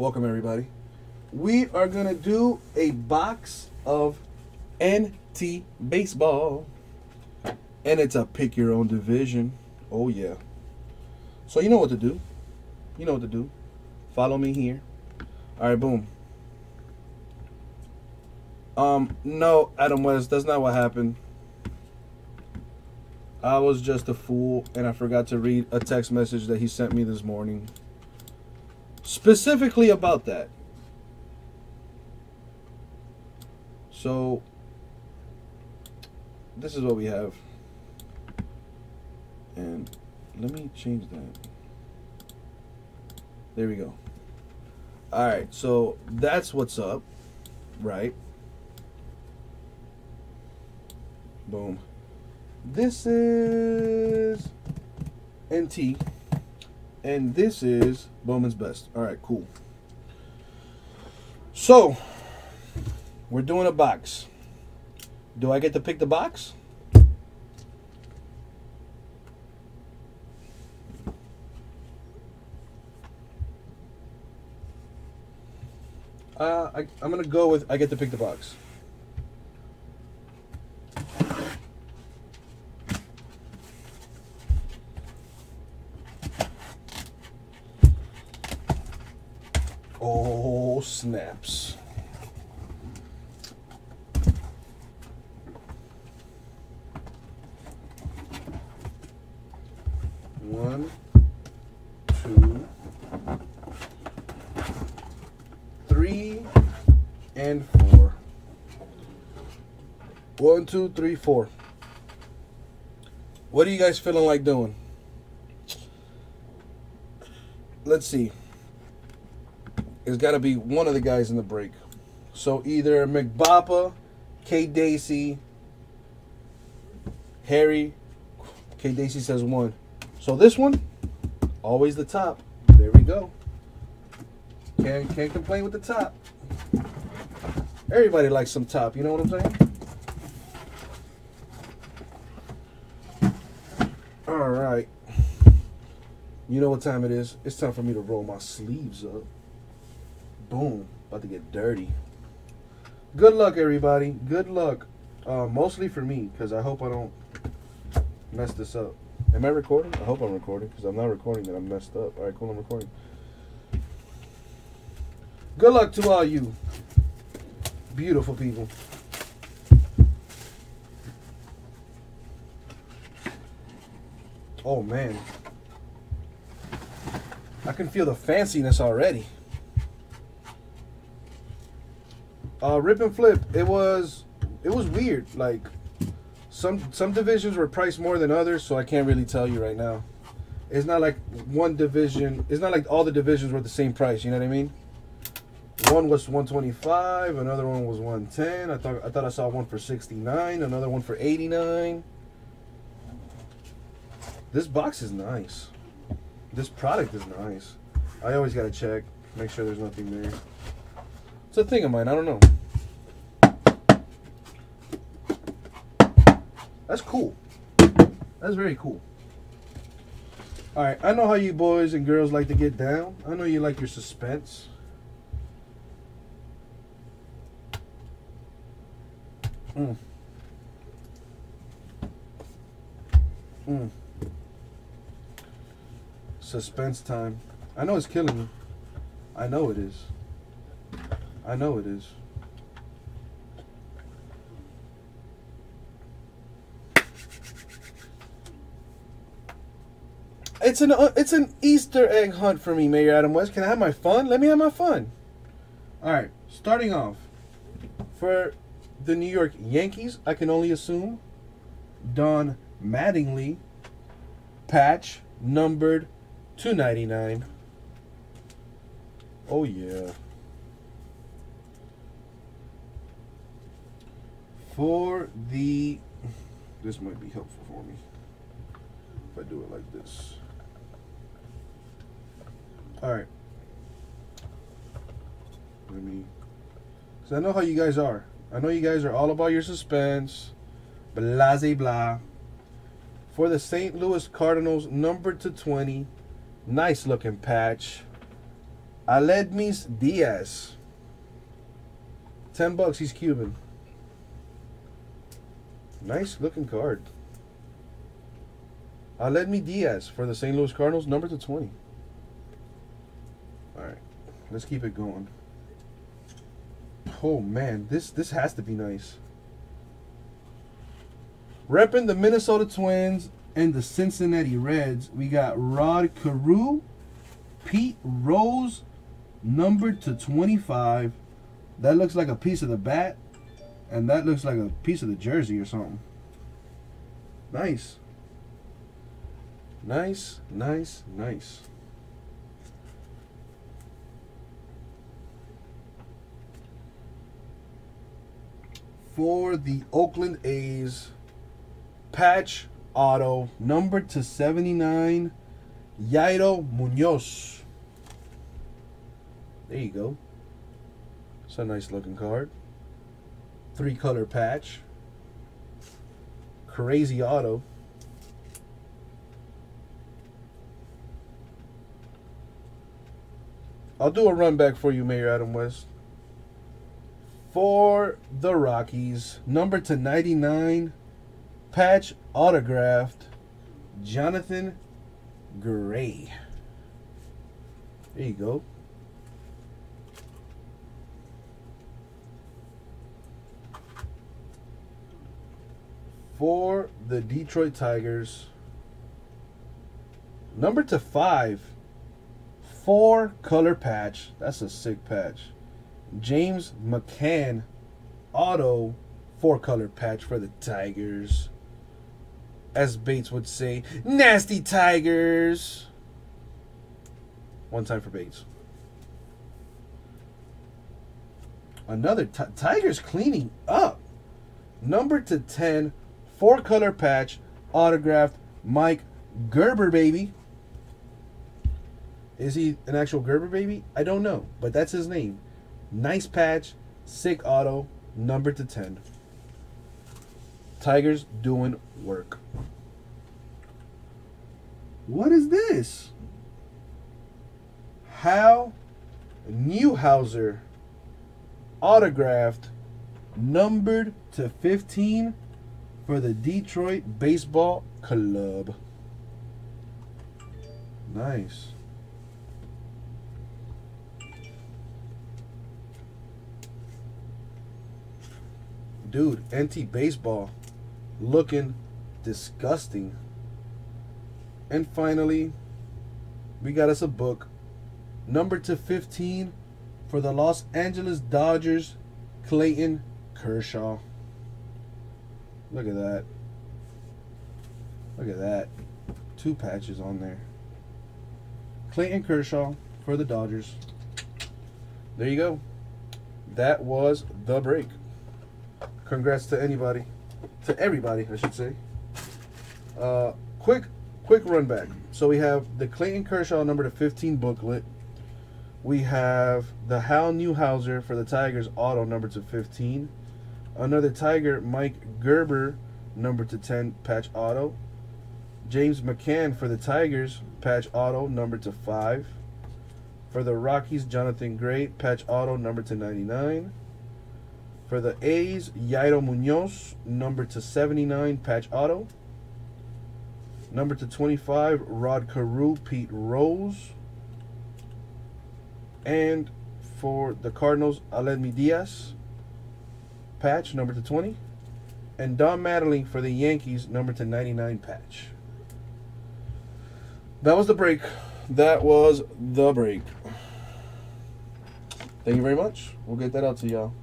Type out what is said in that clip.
Welcome, everybody. We are going to do a box of NT Baseball. And it's a pick your own division. Oh, yeah. So, you know what to do. You know what to do. Follow me here. All right, boom. Um, no, Adam West, that's not what happened. I was just a fool and I forgot to read a text message that he sent me this morning. Specifically about that. So, this is what we have. And let me change that. There we go. All right, so that's what's up, right? Boom. This is NT, and this is Bowman's Best. All right, cool. So, we're doing a box. Do I get to pick the box? Uh, I, I'm gonna go with I get to pick the box. Oh snaps! One, two, three, and four. One, two, three, four. What are you guys feeling like doing? Let's see. It's got to be one of the guys in the break. So either McBapa, K. Dacey, Harry. K. Dacey says one. So this one, always the top. There we go. Can't can't complain with the top. Everybody likes some top. You know what I'm saying? All right. You know what time it is? It's time for me to roll my sleeves up. Boom. About to get dirty. Good luck, everybody. Good luck. Uh, mostly for me, because I hope I don't mess this up. Am I recording? I hope I'm recording, because I'm not recording that I'm messed up. All right, cool. I'm recording. Good luck to all you beautiful people. Oh, man. I can feel the fanciness already. Uh, rip and flip. It was, it was weird. Like, some some divisions were priced more than others, so I can't really tell you right now. It's not like one division. It's not like all the divisions were the same price. You know what I mean? One was 125, another one was 110. I thought I thought I saw one for 69, another one for 89. This box is nice. This product is nice. I always gotta check, make sure there's nothing there. It's a thing of mine. I don't know. That's cool. That's very cool. All right, I know how you boys and girls like to get down. I know you like your suspense. Mm. Mm. Suspense time. I know it's killing me. I know it is. I know it is. It's an uh, it's an Easter egg hunt for me, Mayor Adam West. Can I have my fun? Let me have my fun. All right, starting off for the New York Yankees, I can only assume Don Mattingly, patch numbered 299. Oh yeah. For the this might be helpful for me if I do it like this. All right. Let me, cause I know how you guys are. I know you guys are all about your suspense, blase blah. For the St. Louis Cardinals, number to 20, nice looking patch. Aledmys Diaz. 10 bucks, he's Cuban. Nice looking card. Aledmy Diaz for the St. Louis Cardinals, number to 20. All right, let's keep it going. Oh man, this this has to be nice. Repping the Minnesota Twins and the Cincinnati Reds, we got Rod Carew, Pete Rose, number to 25. That looks like a piece of the bat, and that looks like a piece of the jersey or something. Nice. Nice, nice, nice. For the Oakland A's, patch auto number to 79, Yairo Munoz. There you go. It's a nice looking card. Three color patch. Crazy auto. I'll do a run back for you, Mayor Adam West. For the Rockies, number to 99, patch autographed, Jonathan Gray. There you go. For the Detroit Tigers, number to five, four color patch. That's a sick patch. James McCann auto four color patch for the Tigers. As Bates would say, nasty Tigers. One time for Bates. Another Tigers cleaning up. Number to 10, four color patch, autographed Mike Gerber, baby. Is he an actual Gerber baby? I don't know, but that's his name. Nice patch, sick auto, number to 10. Tigers doing work. What is this? Hal Newhouser autographed numbered to 15 for the Detroit Baseball Club. Nice. Dude, NT Baseball looking disgusting. And finally, we got us a book. Number to 15 for the Los Angeles Dodgers, Clayton Kershaw. Look at that. Look at that. Two patches on there. Clayton Kershaw for the Dodgers. There you go. That was the break. Congrats to anybody. To everybody, I should say. Uh, quick, quick run back. So we have the Clayton Kershaw number to 15 booklet. We have the Hal Newhouser for the Tigers auto number to 15. Another Tiger, Mike Gerber, number to 10 patch auto. James McCann for the Tigers, patch auto number to 5. For the Rockies, Jonathan Gray, patch auto number to 99. For the A's, Yairo Munoz, number to 79, patch auto. Number to 25, Rod Carew, Pete Rose. And for the Cardinals, Aledmys Diaz, patch, number to 20. And Don Mattingly for the Yankees, number to 99 patch. That was the break. That was the break. Thank you very much. We'll get that out to y'all.